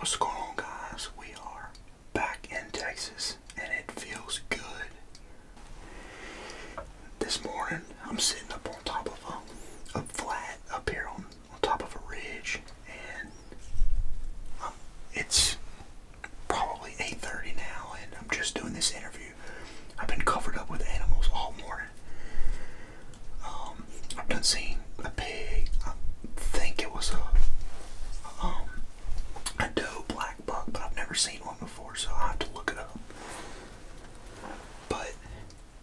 what's going on, guys? We are back in Texas, and it feels good. This morning, I'm sitting up on top of a, a flat up here on, on top of a ridge, and um, it's probably 8:30 now, and I'm just doing this interview. I've been covered up with animals all morning. Um, I've done seen a pig. I think it was a um, a doe black buck, but I've never seen one before, so I have to look it up. But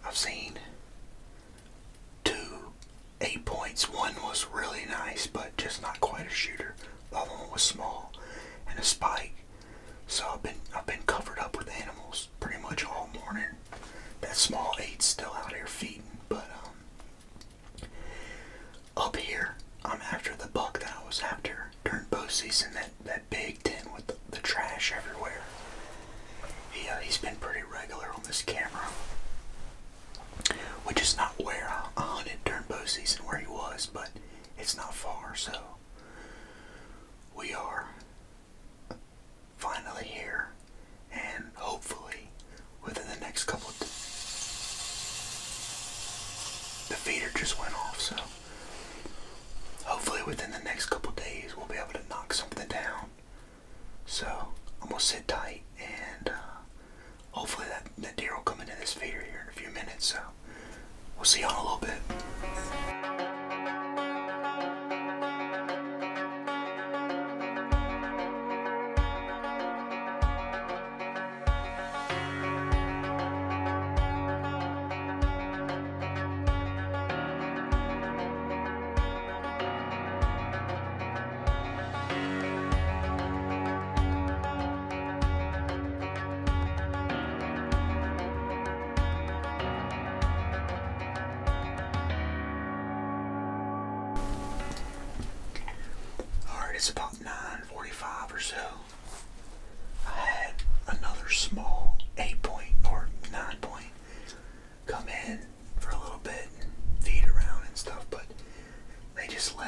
I've seen two eight points. One was really nice, but just not quite a shooter. The other one was small and a spike. So I've been I've been covered up with animals pretty much all morning. That small eight's still out here feeding, but um, up here I'm after the buck that I was after during bow season. That that big tin with the, the trash everywhere. He uh, he's been pretty regular on this camera, which is not where I hunted during bow season where he was, but it's not far. So we are finally here, and hopefully within the next couple of the feeder just went off, so hopefully within the next couple days we'll be able to knock something down. So Sit tight, and uh, hopefully that that deer will come into this feeder here in a few minutes. So we'll see y'all in a little bit.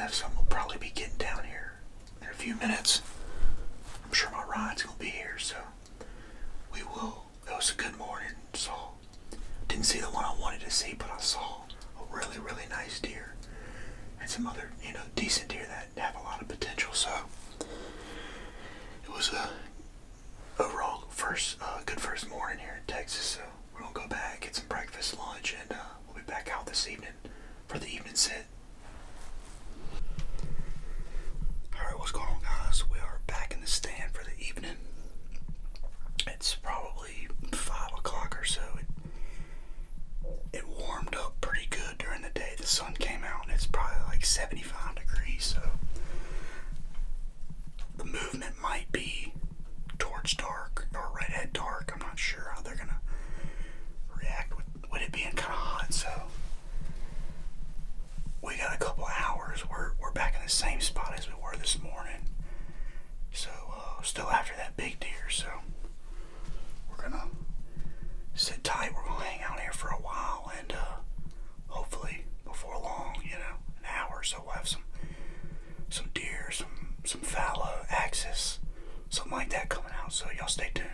Left, so gonna probably be getting down here in a few minutes. I'm sure my ride's gonna be here, so we will. It was a good morning. Saw, didn't see the one I wanted to see, but I saw a really, really nice deer and some other, you know, decent deer that have a lot of potential. So it was a overall first, uh, good first morning here in Texas. So we're gonna go back, get some breakfast, lunch, and uh, we'll be back out this evening for the evening sit. All right, what's going on, guys? We are back in the stand for the evening. It's probably five o'clock or so. It, it warmed up pretty good during the day. The sun came out and it's probably like 75 degrees, so the movement might be towards dark or right at dark. I'm not sure how they're gonna react with, with it being kind of hot. So we got a couple hours. We're we're back in the same spot as we were this morning. So uh, still after that big deer. So we're gonna sit tight. We're gonna hang out here for a while, and uh, hopefully before long, you know, an hour or so, we'll have some some deer, some some fallow, axis, something like that coming out. So y'all stay tuned.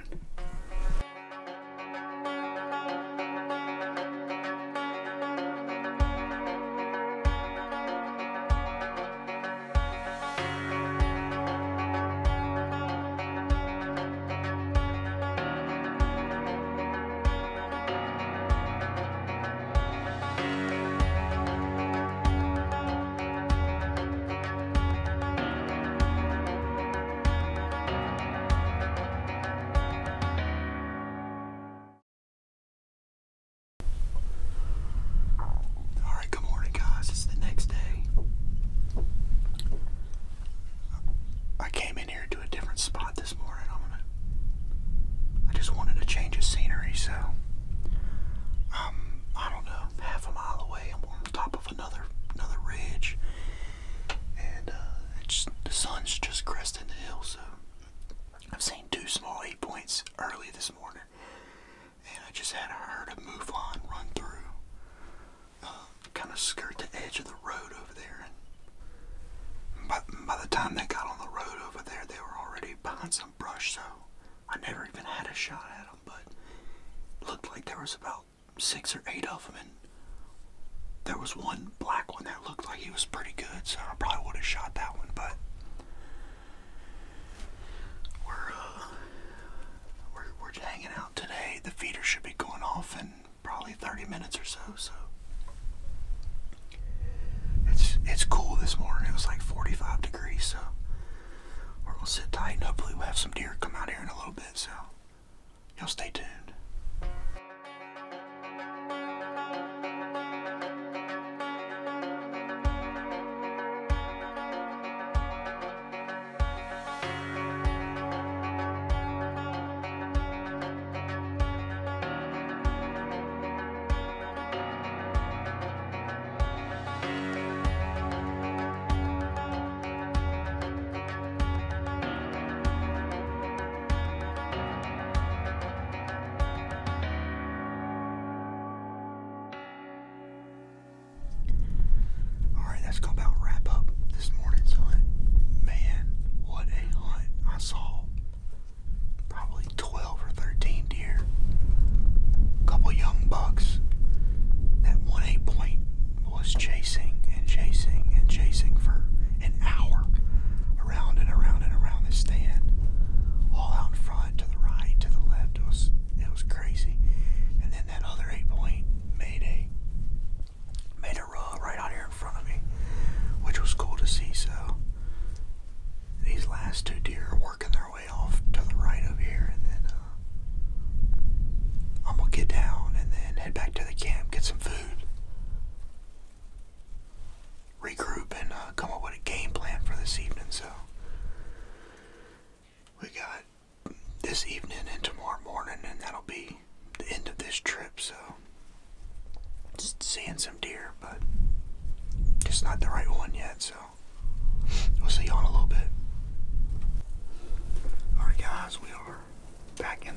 six or eight of them, and there was one black one that looked like he was pretty good, so I probably would have shot that one. But we're uh, we're we're just hanging out today. The feeder should be going off in probably 30 minutes or so. So it's it's cool this morning. It was like 45 degrees, so we're gonna sit tight and hopefully we'll have some deer come out here in a little bit. So y'all stay tuned.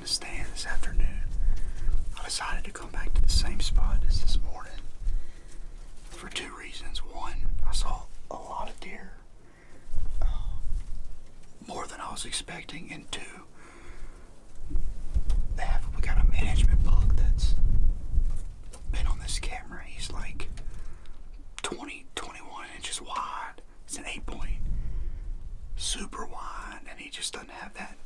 in the stand this afternoon, I decided to come back to the same spot as this morning for two reasons. One, I saw a lot of deer, uh, more than I was expecting, and two, they have, we got a management buck that's been on this camera. He's like 20, 21 inches wide. It's an eight point, super wide, and he just doesn't have that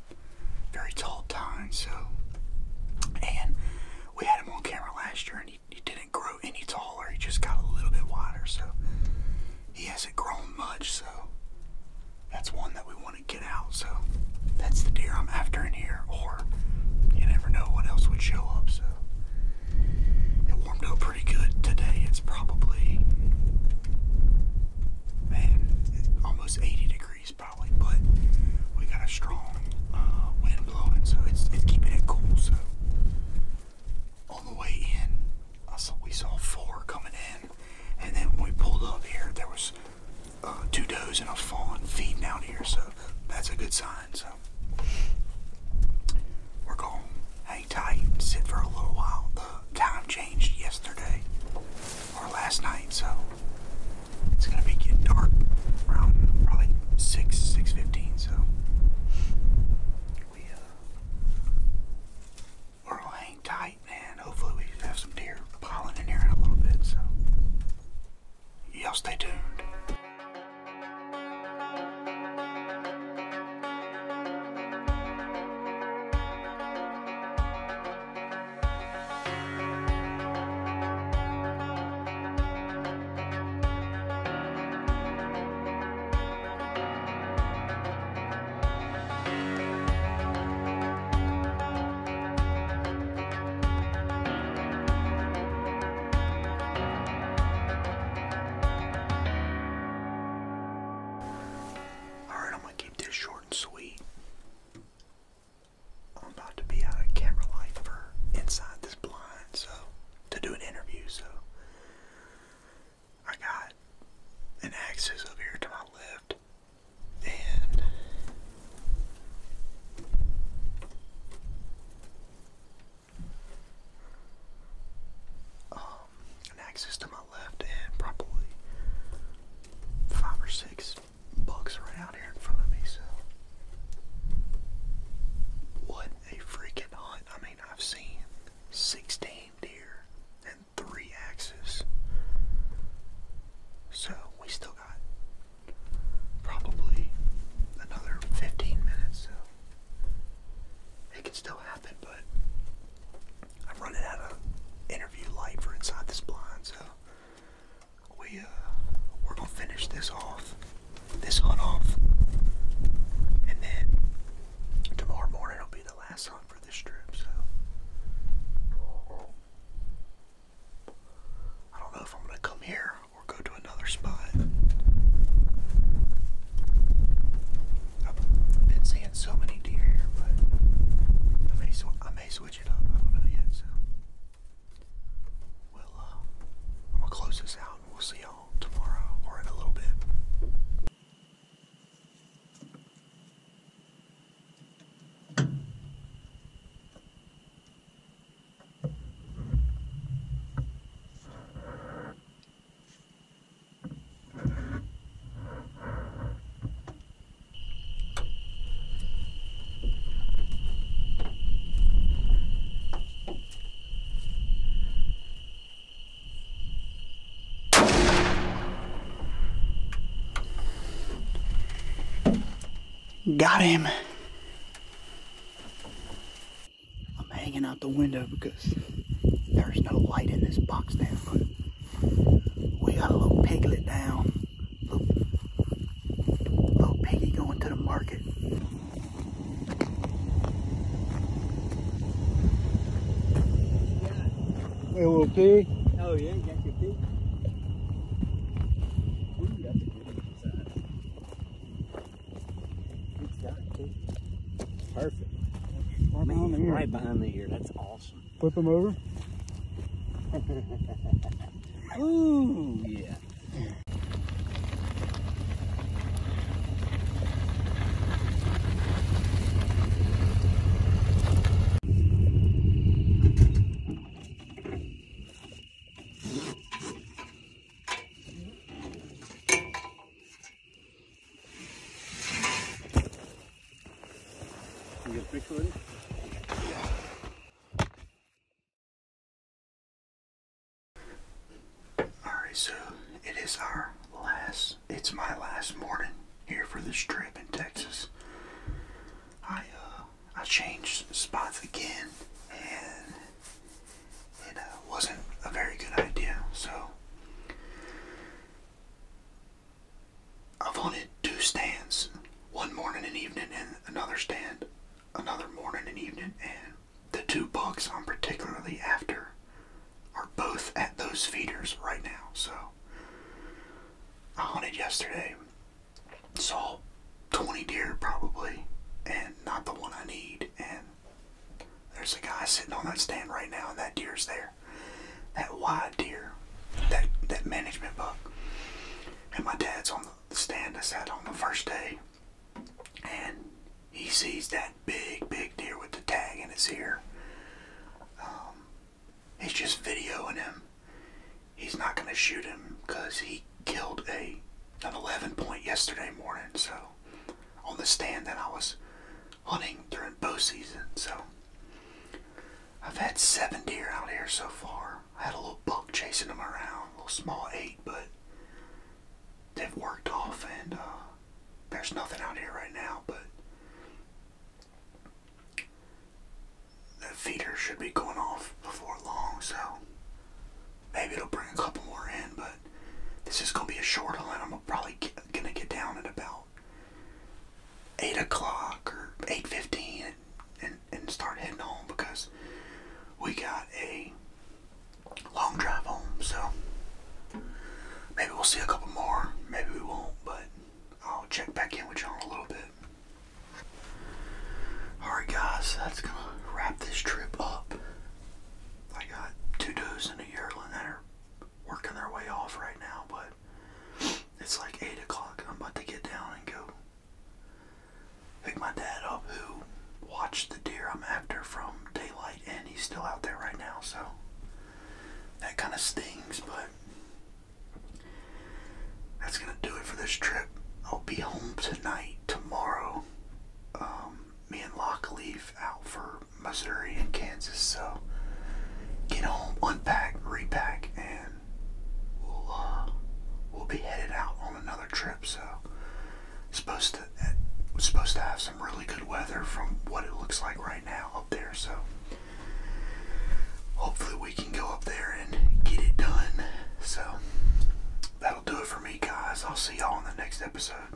Got him. I'm hanging out the window because there's no light in this box down, but we got a little piglet down. Little, little piggy going to the market. Hey, little pig. Oh yeah, you got your pig. Ooh, that's a good size. Good size, too. Perfect. Right behind the ear. Right behind the ear. That's awesome. Flip him over. Ooh, yeah. So it is our last, it's my last morning here for this trip in Texas. I, uh, I changed spots again and it uh, wasn't a very good idea, so I've wanted two stands, one morning and evening and another stand another morning and evening and the two bucks I'm particularly after are both at those feeders right now. So I hunted yesterday, saw 20 deer probably, and not the one I need. And there's a guy sitting on that stand right now, and that deer's there. That wide deer, that that management buck. And my dad's on the stand I sat on the first day, and he sees that big, big deer with the tag in his ear. Um, he's just videoing him. To shoot him because he killed a an 11 point yesterday morning. So on the stand that I was hunting during bow season. So I've had seven deer out here so far. I had a little buck chasing them around, a little small eight, but they've worked off and uh, there's nothing out here right now. But that feeder should be going off before long, so maybe it'll bring a couple more in, but short hunt. I'm probably get, gonna get down at about 8 o'clock or 8.15 and, and, and start heading home because we got a long drive home, so maybe we'll see a couple more, maybe we won't, but I'll check back in with y'all in a little bit. Alright guys, that's gonna wrap this trip up. I got two does and a yearling that are working their way off right now, but it's like 8 o'clock. I'm about to get down and go pick my dad up who watched the deer I'm after from daylight and he's still out there right now, so that kind of stings, but that's gonna do it for this trip. I'll be home tonight, tomorrow. Um, me and Locke leave out for Missouri and Kansas, so get home, unpack, repack, and we'll uh, we'll be headed out on another trip. So supposed to we're supposed to have some really good weather from what it looks like right now up there. So hopefully we can go up there and get it done. So that'll do it for me, guys. I'll see y'all in the next episode.